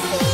喜。